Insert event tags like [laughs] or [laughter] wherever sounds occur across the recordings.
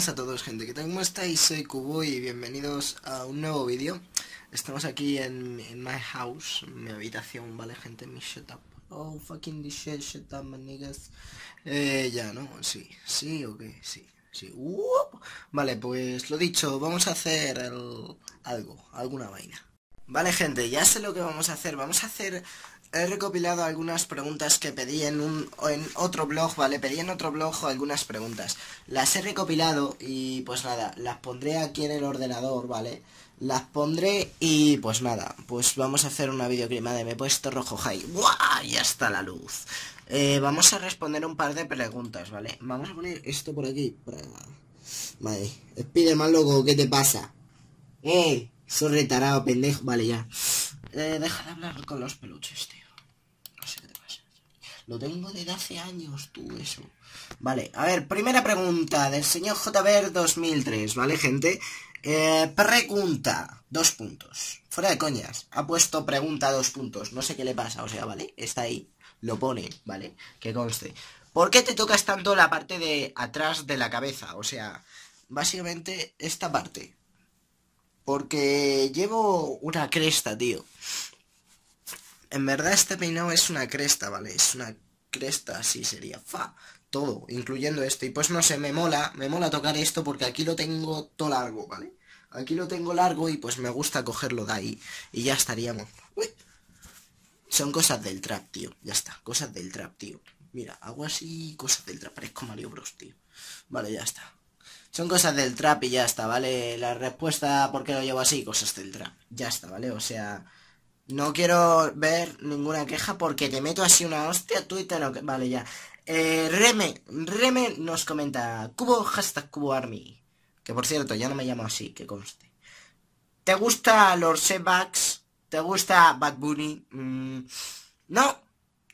buenas a todos gente, ¿qué tal? ¿Cómo estáis? Soy Kubo y bienvenidos a un nuevo vídeo. Estamos aquí en, en, my house, mi habitación, ¿vale gente? Mi setup. Oh, fucking this shit, shut up, my niggas. Eh, ya, ¿no? Sí, sí, ok, sí, sí. Vale, pues lo dicho, vamos a hacer algo, alguna vaina Vale gente, ya sé lo que vamos a hacer, vamos a hacer he recopilado algunas preguntas que pedí en un en otro blog, ¿vale? Pedí en otro blog algunas preguntas. Las he recopilado y pues nada, las pondré aquí en el ordenador, ¿vale? Las pondré y pues nada, pues vamos a hacer una videoclima Me he puesto rojo high. ¡Guau! Ya está la luz. Eh, vamos a responder un par de preguntas, ¿vale? Vamos a poner esto por aquí. Vale. Pide más loco, ¿qué te pasa? ¡Eh! Soy retarado, pendejo. Vale, ya. Eh, deja de hablar con los peluches, tío. No sé qué te pasa. Lo tengo desde hace años, tú, eso. Vale, a ver, primera pregunta del señor JBR 2003, ¿vale, gente? Eh, pregunta, dos puntos. Fuera de coñas, ha puesto pregunta dos puntos. No sé qué le pasa, o sea, ¿vale? Está ahí, lo pone, ¿vale? Que conste. ¿Por qué te tocas tanto la parte de atrás de la cabeza? O sea, básicamente esta parte. Porque llevo una cresta, tío. En verdad este peinado es una cresta, ¿vale? Es una cresta, así sería. Fa. Todo, incluyendo esto. Y pues no sé, me mola, me mola tocar esto porque aquí lo tengo todo largo, ¿vale? Aquí lo tengo largo y pues me gusta cogerlo de ahí. Y ya estaríamos. Son cosas del trap, tío. Ya está, cosas del trap, tío. Mira, hago así, cosas del trap. Parezco Mario Bros, tío. Vale, ya está. Son cosas del trap y ya está, ¿vale? La respuesta, ¿por qué lo llevo así? Cosas del trap. Ya está, ¿vale? O sea, no quiero ver ninguna queja porque te meto así una hostia, Twitter, no, vale, ya. Eh, Reme, Reme nos comenta, cubo, hashtag cubo army. Que por cierto, ya no me llamo así, que conste. ¿Te gusta Lord Sebax? ¿Te gusta Bad Bunny? Mm, no,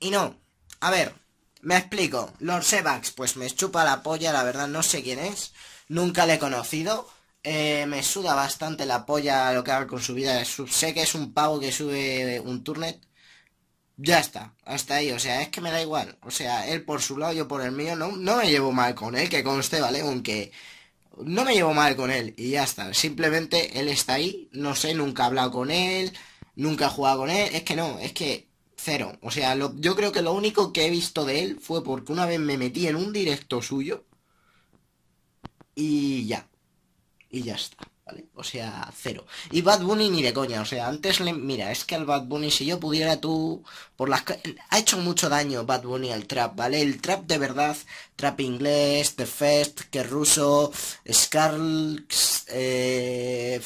y no. A ver, me explico. Lord Sebax, pues me chupa la polla, la verdad no sé quién es. Nunca le he conocido. Eh, me suda bastante la polla lo que haga con su vida. Sé que es un pavo que sube un turnet. Ya está, hasta ahí. O sea, es que me da igual. O sea, él por su lado, yo por el mío. No, no me llevo mal con él, que conste, ¿vale? Aunque no me llevo mal con él. Y ya está. Simplemente él está ahí. No sé, nunca he hablado con él. Nunca he jugado con él. Es que no, es que cero. O sea, yo creo que lo único que he visto de él fue porque una vez me metí en un directo suyo y ya. Y ya está, ¿vale? O sea, cero. Y Bad Bunny ni de coña, o sea, antes le... Mira, es que al Bad Bunny, si yo pudiera tú... Por las... Ha hecho mucho daño Bad Bunny al trap, ¿vale? El trap de verdad, trap inglés, The Fest, que ruso, Scarl... Eh...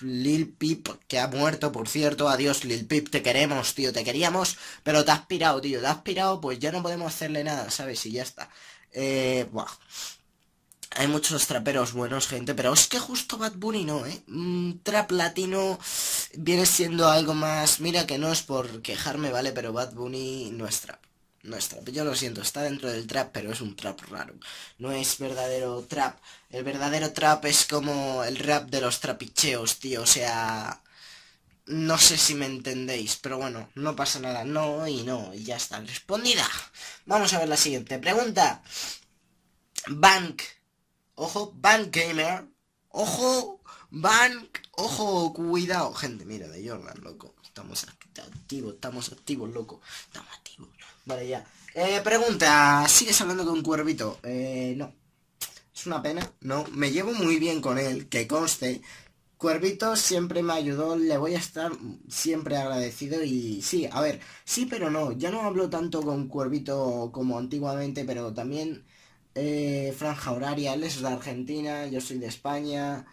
Lil Pip, que ha muerto, por cierto. Adiós, Lil Pip, te queremos, tío, te queríamos. Pero te has pirado, tío, te has pirado, pues ya no podemos hacerle nada, ¿sabes? Y ya está. Eh, buah. Hay muchos traperos buenos, gente, pero es que justo Bad Bunny no, ¿eh? Mm, trap latino viene siendo algo más... Mira que no es por quejarme, ¿vale? Pero Bad Bunny no es trap. No es trap. Yo lo siento, está dentro del trap, pero es un trap raro. No es verdadero trap. El verdadero trap es como el rap de los trapicheos, tío. O sea... No sé si me entendéis, pero bueno, no pasa nada. No y no, y ya está. Respondida. Vamos a ver la siguiente pregunta. Bank Ojo, Bank Gamer. Ojo, Bank. Ojo, cuidado. Gente, mira, de Jordan, loco. Estamos activos, estamos activos, loco. Estamos activos. Vale, ya. Eh, pregunta, ¿sigues hablando con Cuervito? Eh, no. Es una pena, no. Me llevo muy bien con él, que conste. Cuervito siempre me ayudó, le voy a estar siempre agradecido y sí, a ver, sí pero no, ya no hablo tanto con Cuervito como antiguamente, pero también eh, franja horaria, él es de Argentina, yo soy de España.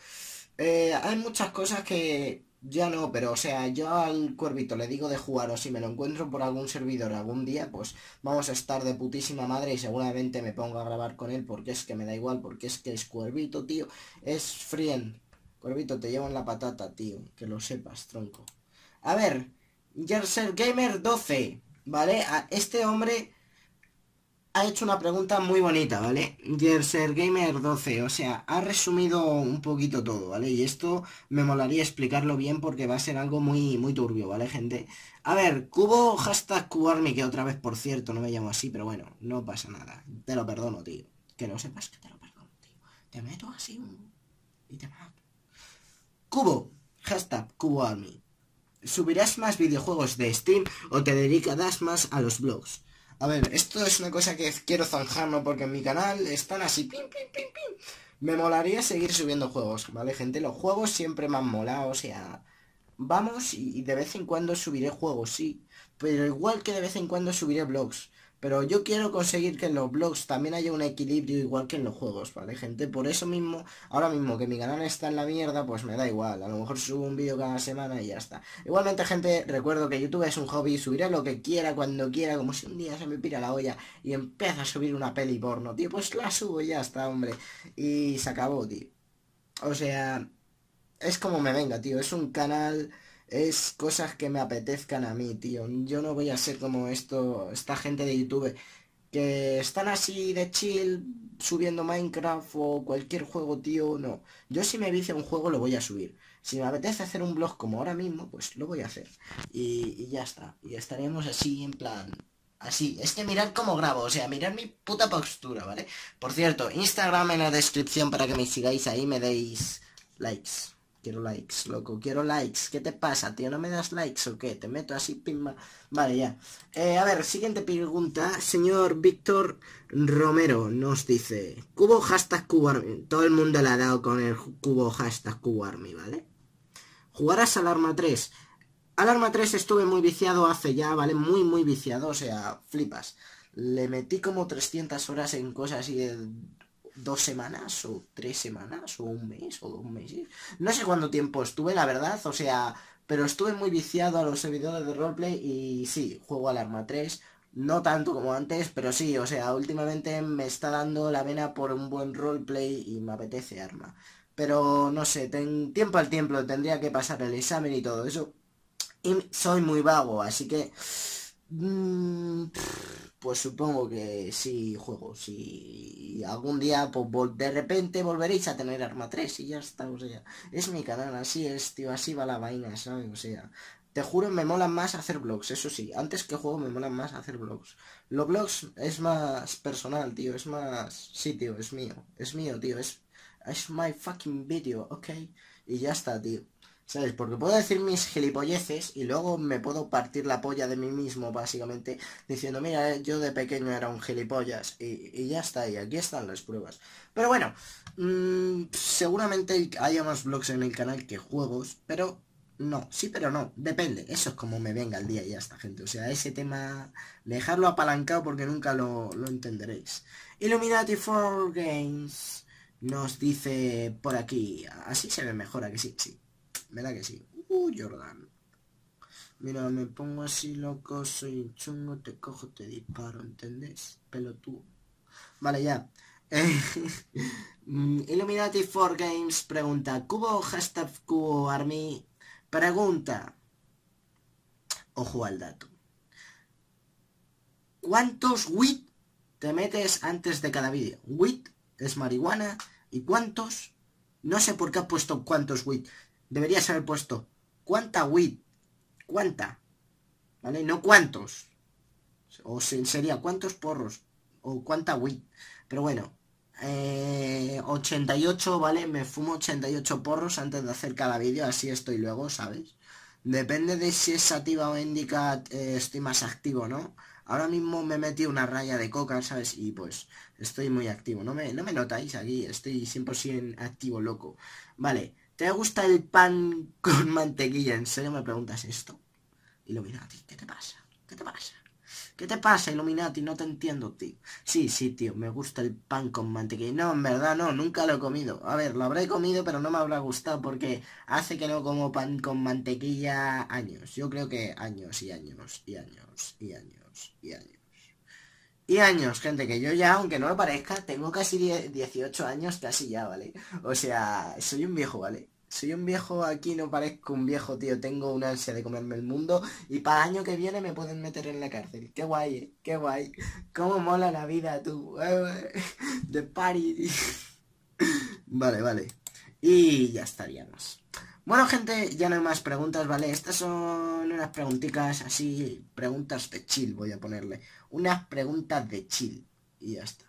Eh, hay muchas cosas que ya no, pero o sea, yo al cuervito le digo de jugar o si me lo encuentro por algún servidor algún día, pues vamos a estar de putísima madre y seguramente me pongo a grabar con él porque es que me da igual, porque es que es cuervito, tío, es friend. Cuervito, te llevo en la patata, tío, que lo sepas, tronco. A ver, Jerser Gamer 12, ¿vale? A este hombre ha hecho una pregunta muy bonita, ¿vale? Gamer 12, o sea, ha resumido un poquito todo, ¿vale? Y esto me molaría explicarlo bien porque va a ser algo muy, muy turbio, ¿vale, gente? A ver, cubo hashtag cubarmi, que otra vez, por cierto, no me llamo así, pero bueno, no pasa nada. Te lo perdono, tío. Que no sepas que te lo perdono, tío. te meto así y te mato. Cubo, hashtag Cubo Army. ¿Subirás más videojuegos de Steam o te dedicarás más a los blogs? A ver, esto es una cosa que quiero zanjarme porque en mi canal están así, pim, pim, pim, pim. Me molaría seguir subiendo juegos, ¿vale, gente? Los juegos siempre me han molado, o sea... Vamos y de vez en cuando subiré juegos, sí. Pero igual que de vez en cuando subiré blogs. Pero yo quiero conseguir que en los blogs también haya un equilibrio igual que en los juegos, ¿vale, gente? Por eso mismo, ahora mismo que mi canal está en la mierda, pues me da igual. A lo mejor subo un vídeo cada semana y ya está. Igualmente, gente, recuerdo que YouTube es un hobby, subiré lo que quiera, cuando quiera, como si un día se me pira la olla y empieza a subir una peli porno, tío, pues la subo y ya está, hombre. Y se acabó, tío. O sea, es como me venga, tío. Es un canal es cosas que me apetezcan a mí, tío. Yo no voy a ser como esto, esta gente de YouTube que están así de chill subiendo Minecraft o cualquier juego, tío, no. Yo si me vicio un juego lo voy a subir. Si me apetece hacer un blog como ahora mismo, pues lo voy a hacer. Y, ya está. Y estaremos así en plan... Así, es que mirad cómo grabo, o sea, mirad mi puta postura, ¿vale? Por cierto, Instagram en la descripción para que me sigáis ahí, me deis likes. Quiero likes, loco, quiero likes. ¿Qué te pasa, tío? ¿No me das likes o qué? Te meto así, pimba. Vale, ya. Eh, a ver, siguiente pregunta. Señor Víctor Romero nos dice... Cubo hashtag Cubarmi. Todo el mundo le ha dado con el cubo hashtag Cubarmi, ¿vale? ¿Jugarás al Arma 3? Al Arma 3 estuve muy viciado hace ya, ¿vale? Muy, muy viciado, o sea, flipas. Le metí como 300 horas en cosas de dos semanas o tres semanas o un mes o dos meses. No sé cuánto tiempo estuve, la verdad, o sea, pero estuve muy viciado a los servidores de roleplay y sí, juego al Arma 3. No tanto como antes, pero sí, o sea, últimamente me está dando la vena por un buen roleplay y me apetece arma. Pero no sé, tiempo al tiempo tendría que pasar el examen y todo eso. Y soy muy vago, así que... Mmm, pues supongo que sí juego. Si algún día, pues de repente volveréis a tener Arma 3 y ya está, o sea, es mi canal, así es, tío, así va la vaina, ¿sabes? O sea, te juro, me molan más hacer vlogs, eso sí, antes que juego me molan más hacer vlogs. Los vlogs es más personal, tío, es más... Sí, tío, es mío, es mío, tío, es... Es my fucking video, ok. Y ya está, tío. ¿Sabes? Porque puedo decir mis gilipolleces y luego me puedo partir la polla de mí mismo, básicamente, diciendo, mira, yo de pequeño era un gilipollas y, ya está, y aquí están las pruebas. Pero bueno, mmm, seguramente haya más vlogs en el canal que juegos, pero no, sí, pero no, depende, eso es como me venga el día y ya está, gente. O sea, ese tema, dejarlo apalancado porque nunca lo, lo entenderéis. Illuminati 4 Games nos dice por aquí, así se ve mejor, aquí sí, sí. ¿Verdad que sí? Uh, Jordan. Mira, me pongo así loco, soy chungo, te cojo, te disparo, ¿entendés? Pelotudo. Vale, ya. Eh, [laughs] Illuminati 4 Games pregunta, ¿Cubo hashtag Cubo Army? Pregunta. Ojo al dato. ¿Cuántos WIT te metes antes de cada vídeo? WIT es marihuana. ¿Y cuántos? No sé por qué ha puesto cuántos WIT. Deberías haber puesto cuánta weed, cuánta, ¿vale? No cuántos. O sería cuántos porros o cuánta weed. Pero bueno, 88, eh, ¿vale? Me fumo 88 porros antes de hacer cada vídeo, así estoy luego, ¿sabes? Depende de si es activa o indica, eh, estoy más activo, ¿no? Ahora mismo me metí una raya de coca, ¿sabes? Y pues estoy muy activo. No me, no me notáis aquí, estoy 100% activo, loco. Vale, ¿Te gusta el pan con mantequilla? ¿En serio me preguntas esto? Illuminati, ¿qué te pasa? ¿Qué te pasa? ¿Qué te pasa, Illuminati? No te entiendo, tío. Sí, sí, tío, me gusta el pan con mantequilla. No, en verdad no, nunca lo he comido. A ver, lo habré comido, pero no me habrá gustado porque hace que no como pan con mantequilla años. Yo creo que años y años y años y años y años. Y años, gente, que yo ya, aunque no lo parezca, tengo casi 18 años, casi ya, ¿vale? O sea, soy un viejo, ¿vale? Soy un viejo aquí, no parezco un viejo, tío. Tengo una ansia de comerme el mundo y para el año que viene me pueden meter en la cárcel. Qué guay, ¿eh? Qué guay. Cómo mola la vida, tú. [laughs] De party. [laughs] vale, vale. Y ya estaríamos. Bueno, gente, ya no hay más preguntas, ¿vale? Estas son unas preguntitas así, preguntas de chill, voy a ponerle. Unas preguntas de chill. Y ya está.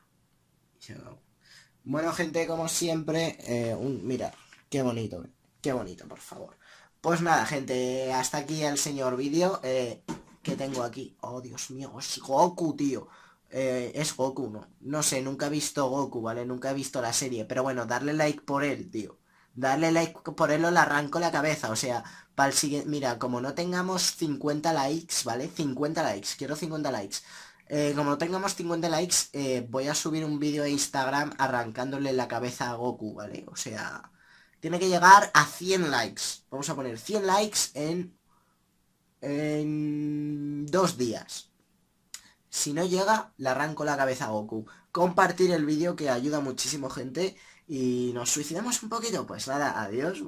Bueno, gente, como siempre, eh, un, mira, qué bonito, qué bonito, por favor. Pues nada, gente, hasta aquí el señor vídeo eh, que tengo aquí. Oh, Dios mío, es Goku, tío. Eh, es Goku, ¿no? No sé, nunca he visto Goku, ¿vale? Nunca he visto la serie. Pero bueno, darle like por él, tío. Darle like por él le arranco la cabeza. O sea, para el siguiente... Mira, como no tengamos 50 likes, ¿vale? 50 likes. Quiero 50 likes. Eh, como no tengamos 50 likes, eh, voy a subir un vídeo a Instagram arrancándole la cabeza a Goku, ¿vale? O sea, tiene que llegar a 100 likes. Vamos a poner 100 likes en... En dos días. Si no llega, le arranco la cabeza a Goku. Compartir el vídeo que ayuda muchísimo gente y nos suicidamos un poquito. Pues nada, adiós.